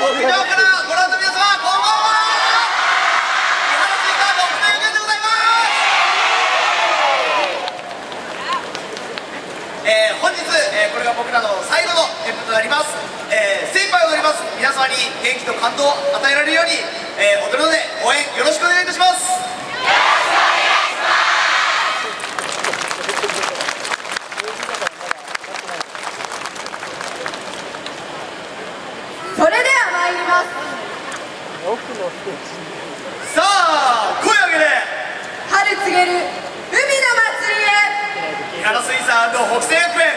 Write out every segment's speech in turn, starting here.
沖縄からご覧の皆様こんばんは。伊原新産の船ゆででございます。えー、本日、えー、これが僕らの最後の演舞となります、えー、精一杯踊ります。皆様に元気と感動を与えられるように、えー、踊るので応援よろしくお願いいたします。さあ声上げて。春告げる海の祭りへ。三原水産北西学園。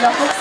の国